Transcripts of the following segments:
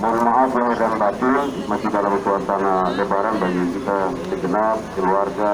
mohon maaf lahir dan batin masih dalam suasana lebaran bagi kita segenap keluarga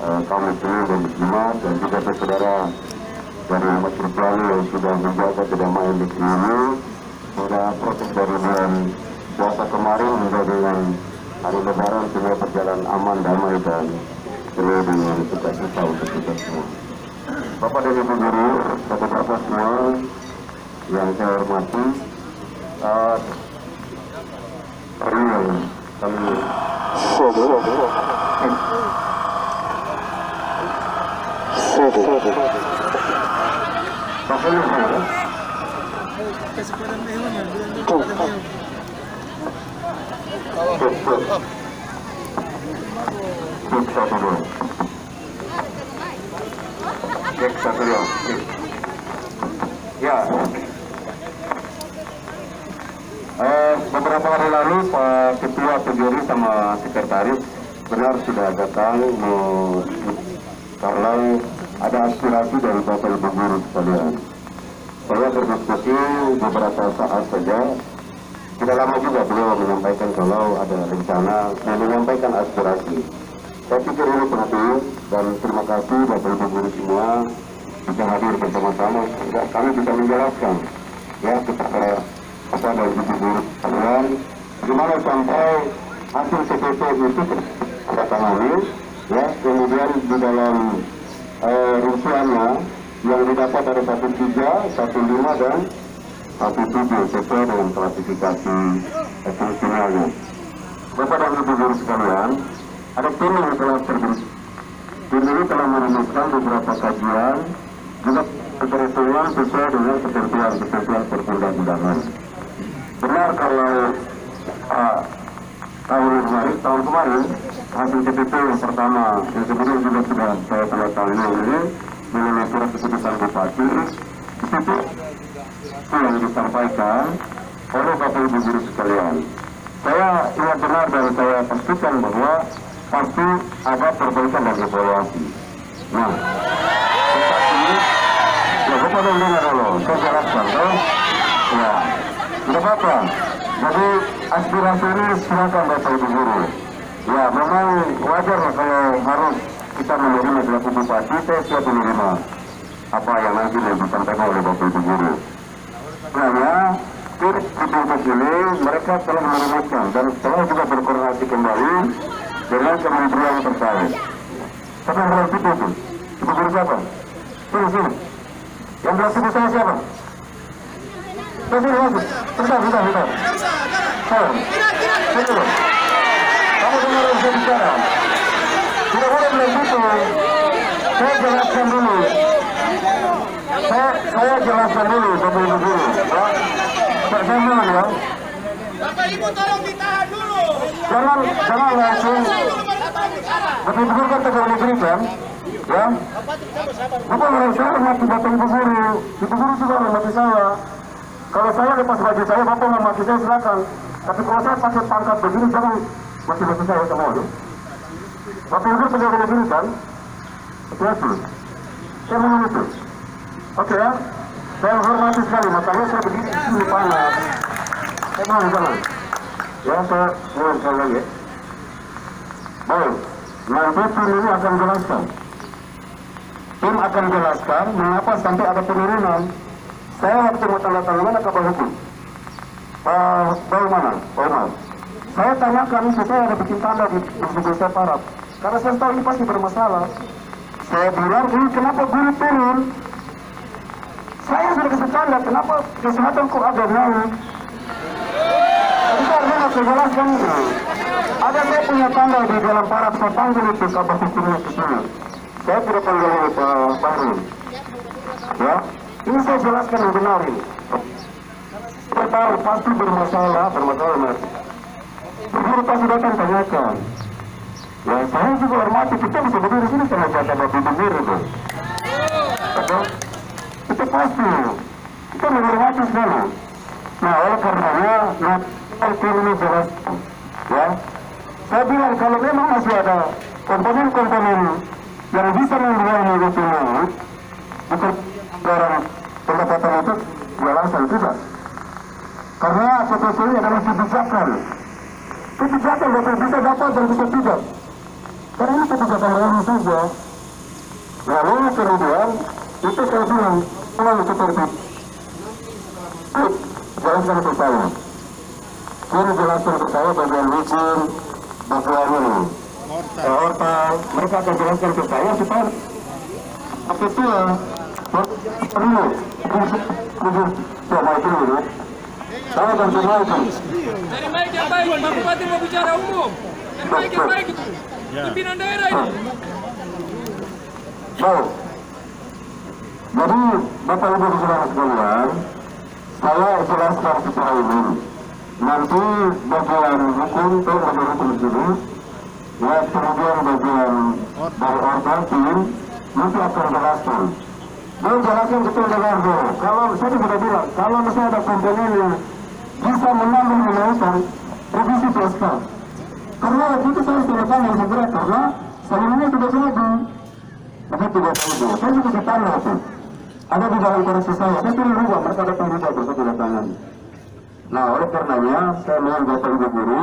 eh, kaum muslimin dan muslimat dan juga saudara dari umat Islam yang sudah menjaga kedamaian di sini sudah proses dari bulan puasa kemarin hingga dengan hari lebaran semua berjalan aman, damai dan penuh dengan sukacita untuk kita semua. Bapak dan Ibu Guru, Bapak-Bapak semua yang saya hormati, uh, kami. Cek. Ya. Eh, beberapa hari lalu Pak PGRI sama Sekretaris benar sudah datang mau karena ada aspirasi dari Bapak Ibu Guru sekalian. Saya berdiskusi beberapa saat saja tidak lama juga beliau menyampaikan kalau ada rencana dan menyampaikan aspirasi. Saya pikir ini penting dan terima kasih Bapak Ibu Guru semua bisa hadir bersama-sama sehingga kami bisa menjelaskan ya kepada kepada Ibu Guru sekalian gimana sampai hasil CPT itu kita tangani ya kemudian di dalam eh, rinciannya yang didapat ada satu tiga, satu lima dan satu tujuh sesuai dengan klasifikasi fungsionalnya. Bapak dan Ibu guru sekalian, ada tim yang telah terbentuk. Tim ini telah merumuskan beberapa kajian juga perhitungan sesuai dengan ketentuan-ketentuan perundang-undangan. Benar kalau uh, tahun kemarin, tahun kemarin hasil CPT yang pertama yang kemudian juga sudah saya tanda tangan ini mengenai surat keputusan bupati itu yang disampaikan oleh Bapak Ibu Guru sekalian. Saya ingat benar dan saya pastikan bahwa pasti ada perbaikan dan evaluasi. Nah, tetapi ya dan dengar dulu, saya jelaskan. Ya, tidak apa-apa. Jadi aspirasi ini silakan Bapak Ibu Guru. Ya, memang wajar lah kalau harus kita menerima selaku bupati, saya siap menerima apa yang nanti disampaikan oleh Bapak Ibu Guru. Karena tim Kumpulkas ini mereka telah merumuskan dan telah juga berkoordinasi kembali dengan kementerian terkait. Siapa yang bilang itu? Ibu Guru siapa? Sini, sini. Yang bilang itu saya siapa? Sini. Bentar, bentar, bentar. Saya. Sini. Kamu dengar yang saya bicara. Tidak boleh bilang gitu. Saya jelaskan dulu. Saya, saya jelaskan dulu Bapak Ibu Guru. Ya. Saya mohon ya. Bapak Ibu tolong ditahan dulu. Jangan, jangan langsung. Bapak Ibu Guru kan tegak negeri kan? Ya. Bapak menurut saya hormati Bapak Ibu Guru. Ibu Guru juga hormati saya. Kalau saya lepas baju saya, Bapak hormati saya silakan. Tapi kalau saya pakai pangkat begini, jangan mati-mati saya sama itu. Bapak Ibu tegak negeri kan? Hati-hati. Saya mohon itu. Oke ya, saya hormati sekali, makanya saya berdiri di panas. Saya mohon jangan. Ya, saya mohon sekali lagi. ya. Baik, nanti tim ini akan jelaskan. Tim akan jelaskan mengapa sampai ada penurunan. Saya waktu mau tanda tangan kapal hukum. Pak Bau mana? Pak Umar. Saya tanyakan, saya ada bikin tanda di Google separat. Karena saya tahu ini pasti bermasalah. Saya bilang, ini kenapa guru turun? Saya sudah kasih tanda, kenapa kesehatan kok ada naik? Saya harus saya jelaskan ini. Ada saya punya tanda di dalam parat, saya panggil itu kabar hukumnya ke sini. Saya tidak panggil Pak Bahru. Ya, ini saya jelaskan yang benar ini. Tahu pasti bermasalah, bermasalah mas. guru pasti datang tanyakan. Ya saya juga hormati kita bisa berdiri sini sama kata Bapak Ibu itu. Itu pasti. Kita menghormati sekali. Nah oleh karenanya, nah ini jelas. Ya, saya bilang kalau memang masih ada komponen-komponen yang bisa membuat ini, bukan barang pendapatan itu ya langsung tidak. Karena sesuatu adalah kebijakan. Kebijakan dapat bisa dapat dan bisa tidak. Karena ini kebijakan baru saja. Lalu kemudian itu saya bilang, kalau seperti jelaskan ke saya. Ini jelaskan ke saya bagian izin, bagian ini. Mereka akan jelaskan ke saya supaya apa itu ya? Perlu, perlu, dulu. Saya akan tunaikan. Dari baik yang baik, Pak Bupati mau bicara umum. Dari baik yang baik itu. Pimpinan daerah ini. Baik. Jadi, Bapak Ibu Saudara sekalian, saya jelaskan secara umum. Nanti bagian hukum itu bagian hukum sini, ya kemudian bagian dari organ tim nanti akan jelaskan. Dia jelaskan betul dengan. Kalau saya sudah bilang, kalau misalnya ada komponen yang bisa menambah menaikkan revisi PSK. Karena waktu itu saya sudah tanya segera karena sebelumnya sudah jadi. Begitu Bapak Ibu. Saya juga ditanya itu ada di dalam koreksi saya, saya suruh rubah, mereka datang besok tidak tangan. Nah, oleh karenanya, saya mohon Bapak Ibu Guru,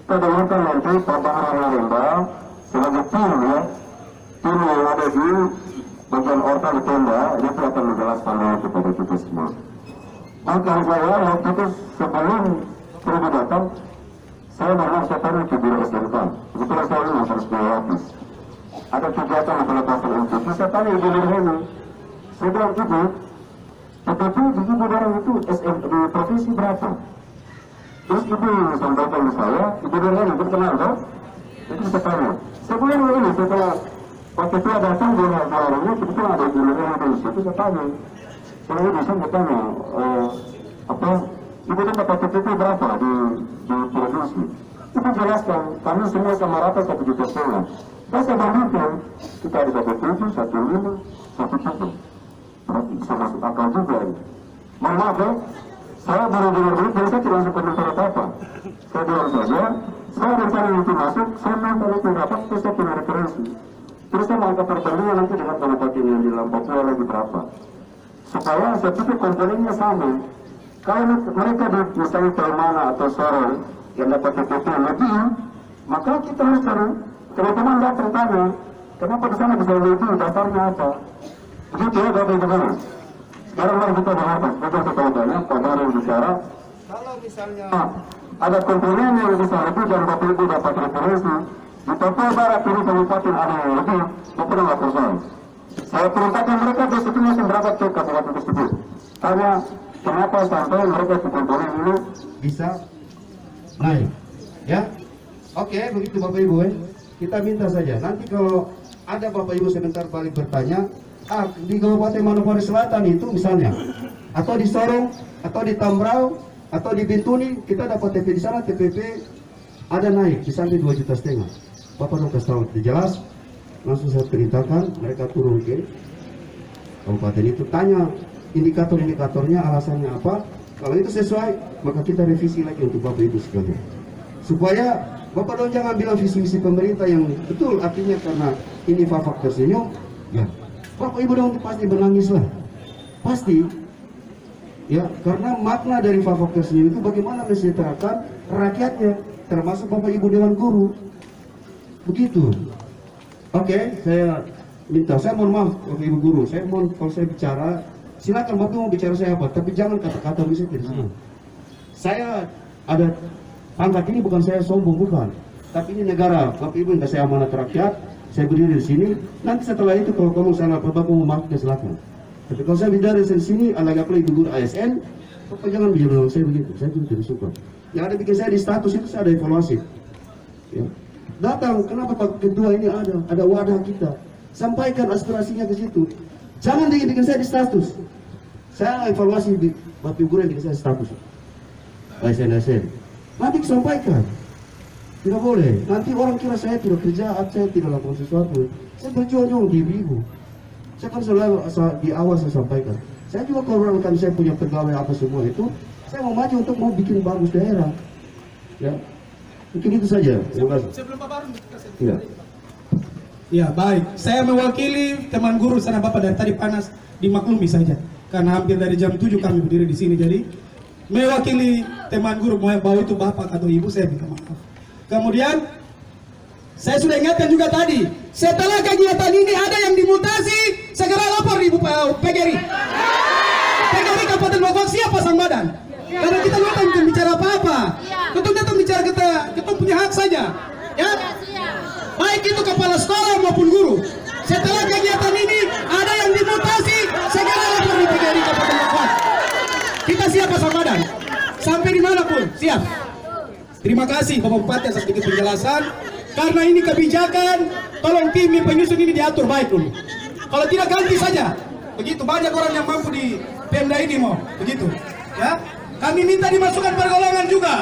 kita dengarkan nanti Pak Bahar Lemba sebagai tim ya, tim yang ada di bagian orta di tenda, dia akan menjelaskan kepada kita semua. Maka saya waktu itu sebelum perlu datang, saya memang taruh ke biro SMK. Kebetulan saya ini harus melewati. Ada kegiatan pelepasan untuk saya tanya Ibu Nurheni, saya bilang ibu, tetapi di ibu barang itu SM di provinsi berapa? Terus ibu sampaikan ke saya, ibu dengan ibu kenal kan? Itu saya tanya. Bilang ini setelah waktu itu datang dia orangnya, kebetulan ada ibu dengan di situ saya tanya. Saya ibu saya tanya, eh, apa? Ibu dapat KTP berapa di di provinsi? Ibu jelaskan, kami semua sama rata satu juta setengah. Dan saya bandingkan, kita ada satu tujuh, satu lima, satu tujuh bisa masuk akal juga ini. Mohon maaf ya, saya dengar dulu, jadi saya tidak langsung komentar apa-apa. Saya bilang saja, saya rencana itu masuk, saya minta itu dapat, terus saya punya referensi. Terus saya mau perbandingan nanti dengan kabupaten yang di dalam Papua lagi berapa. Supaya pikir komponennya sama. Kalau mereka misalnya Telmana atau Sorong yang dapat TPP lebih, maka kita harus cari teman-teman datang tanya, kenapa di sana bisa lebih, dasarnya apa? Begitu ya Bapak Ibu Guru. Sekarang mari kita dengarkan, kita ketuanya, Pak Baru bicara. Kalau misalnya ada komponen yang bisa lebih dan Bapak Ibu dapat referensi, di Papua Barat ini kabupaten ada yang lebih, Bapak nggak persoal. Saya perintahkan mereka ini langsung berangkat ke kabupaten tersebut. Tanya kenapa sampai mereka di komponen ini bisa naik. Ya, oke begitu Bapak Ibu ya. Kita minta saja. Nanti kalau ada Bapak Ibu sebentar balik bertanya, ah, di Kabupaten Manokwari Selatan itu misalnya, atau di Sorong, atau di Tambrau, atau di Bintuni, kita dapat TP di sana, TPP ada naik, misalnya 2 juta setengah. Bapak dong kasih tahu, jelas, langsung saya perintahkan mereka turun ke kabupaten itu, tanya indikator-indikatornya, alasannya apa, kalau itu sesuai, maka kita revisi lagi untuk Bapak Ibu sekalian. Supaya Bapak dong jangan bilang visi misi pemerintah yang betul artinya karena ini faktor senyum, ya Bapak Ibu dong pasti menangis lah, pasti. Ya, karena makna dari faktor senyum itu bagaimana mesejahterakan rakyatnya, termasuk Bapak Ibu Dewan Guru. Begitu. Oke, saya minta, saya mohon maaf Ibu Guru, saya mohon kalau saya bicara, silakan Bapak mau bicara saya apa, tapi jangan kata-kata bisa di sini. Saya ada pangkat ini bukan saya sombong bukan, tapi ini negara. Bapak Ibu yang saya amanat rakyat, saya berdiri di sini. Nanti setelah itu kalau kamu salah apa Bapak mau maaf ya silakan. Tapi kalau saya bicara di sini, anak apa Ibu Guru ASN, Bapak jangan bicara saya begitu. Saya juga tidak suka. Yang ada bikin saya di status itu saya ada evaluasi. Ya. Datang, kenapa Pak Ketua ini ada? Ada wadah kita. Sampaikan aspirasinya ke situ. Jangan bikin saya di status. Saya evaluasi di Bapak Guru yang saya status. ASN ASN. Nanti sampaikan. Tidak boleh. Nanti orang kira saya tidak kerja, saya tidak lakukan sesuatu. Saya berjuang di ibu. Saya kan selalu di awal saya sampaikan. Saya juga kalau kan saya punya pegawai apa semua itu, saya mau maju untuk mau bikin bagus daerah. Ya, mungkin itu saja. Terima kasih. Sebelum Bapak Harun kasih. Iya. Ya baik, saya mewakili teman guru sana Bapak dari tadi panas dimaklumi saja karena hampir dari jam 7 kami berdiri di sini jadi mewakili teman guru mau bahwa itu Bapak atau Ibu saya minta maaf. Kemudian saya sudah ingatkan juga tadi setelah kegiatan ini ada yang dimutasi segera lapor Ibu Pak PGRI. PGRI Kabupaten Bogor siapa sang badan? Karena kita datang untuk bicara apa-apa. Kita datang bicara kita, saja. Ya, baik itu kepala sekolah maupun guru. Setelah kegiatan ini ada yang dimutasi, segera lapor di PGRI Kabupaten Bogor. Kita siap Pak Badan, sampai di mana pun siap. Terima kasih Bapak Bupati atas sedikit penjelasan. Karena ini kebijakan, tolong tim penyusun ini diatur baik dulu. Kalau tidak ganti saja. Begitu banyak orang yang mampu di Pemda ini mau, begitu. Ya, kami minta dimasukkan pergolongan juga.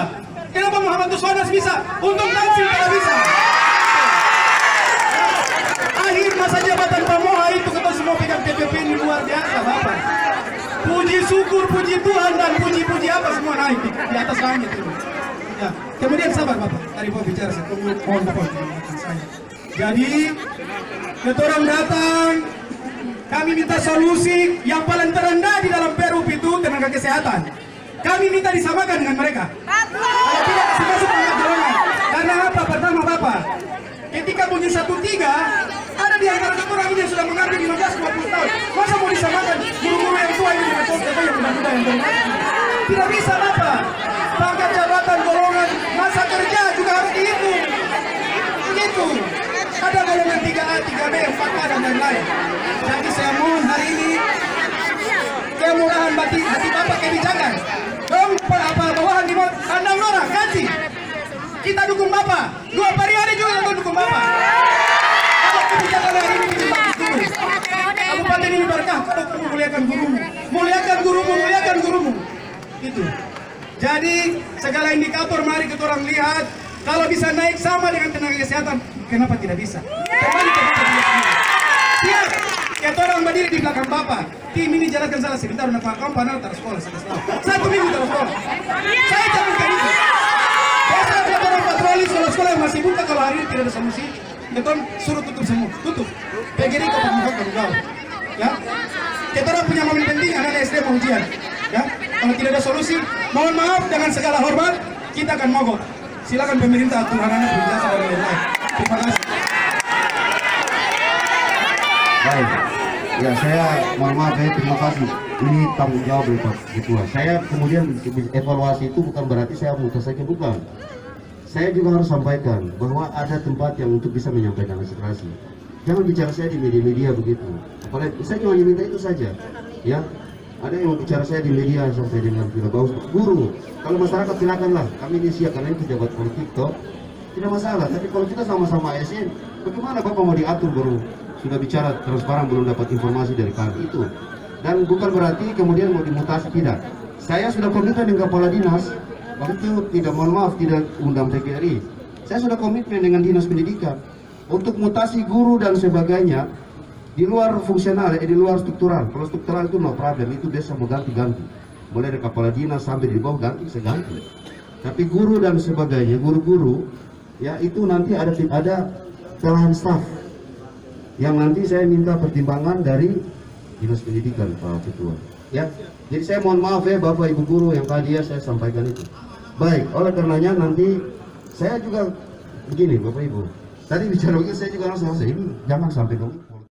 Kenapa Muhammad Tuswanas bisa? Untuk Tansil tidak bisa akhir masa jabatan Pamoha itu kita semua pegang TPP ini luar biasa Bapak. Puji syukur, puji Tuhan dan puji-puji apa semua naik di, atas langit itu. Ya, kemudian sabar Bapak. Tadi mau bicara saya tunggu mohon mengingatkan saya. Jadi kita orang datang kami minta solusi yang paling terendah di dalam Peru itu tenaga kesehatan. Kami minta disamakan dengan mereka. Kalau tidak kasih masuk golongan. Karena apa? Pertama Bapak, ketika bunyi satu tiga ada di antara kita orang ini yang sudah mengabdi 15-20 tahun. Masa mau disamakan? Guru-guru yang tua ini dengan contoh yang muda-muda yang baru tidak bisa Bapak. Pangkat jabatan golongan masa kerja juga harus dihitung. Begitu. Ada golongan 3A, 3B, 4A dan lain-lain. Jadi saya mohon hari ini kemurahan hati, hati Bapak kebijakan Anda Nora ganti kita dukung Bapak. Dua periode juga kita dukung Bapak. Kalau kebijakan hari ini bikin bagus. Kabupaten ini berkah kalau kamu muliakan gurumu. Muliakan gurumu, muliakan gurumu. Itu. Jadi segala indikator mari kita orang lihat. Kalau bisa naik sama dengan tenaga kesehatan, kenapa tidak bisa? Kembali ke. Siap. Kita orang berdiri di belakang Bapak. Tim ini jelaskan salah sebentar, nak kamu panel terus sekolah, satu sekolah. Satu minggu terus sekolah. Saya jaminkan itu. Besok kita orang patroli sekolah-sekolah yang masih buka kalau hari ini tidak ada solusi, kita suruh tutup semua, tutup. PGRI ke Pemkot Bogor. Ya, kita orang punya momen penting anak SD mau ujian. Ya, kalau tidak ada solusi, mohon maaf dengan segala hormat, kita akan mogok. Silakan pemerintah atur anak-anak penjelasan dan lain-lain. Terima kasih. Baik. Ya saya mohon maaf ya terima kasih. Ini tanggung jawab dari Pak Ketua. Saya kemudian evaluasi itu bukan berarti saya saja bukan. Saya juga harus sampaikan bahwa ada tempat yang untuk bisa menyampaikan aspirasi. Jangan bicara saya di media-media begitu. Apalagi saya cuma minta itu saja. Ya, ada yang bicara saya di media sampai dengan tidak bagus. Guru, kalau masyarakat silakanlah. Kami ini siap karena itu pejabat politik toh. Tidak masalah. Tapi kalau kita sama-sama ASN, bagaimana Bapak mau diatur baru sudah bicara transparan belum dapat informasi dari kami. Itu. Dan bukan berarti kemudian mau dimutasi tidak. Saya sudah komitmen dengan kepala dinas. Waktu tidak mohon maaf tidak undang TGRI saya sudah komitmen dengan dinas pendidikan untuk mutasi guru dan sebagainya di luar fungsional eh, di luar struktural. Kalau struktural itu no problem itu desa mau ganti-ganti. Mulai dari kepala dinas sampai di bawah ganti saya ganti. Tapi guru dan sebagainya guru-guru ya itu nanti ada ada pelahan staff yang nanti saya minta pertimbangan dari dinas pendidikan Pak Ketua. Ya, jadi saya mohon maaf ya Bapak Ibu guru yang tadi ya saya sampaikan itu. Baik, oleh karenanya nanti saya juga begini Bapak Ibu. Tadi bicara begini saya juga selesai ini jangan sampai dong.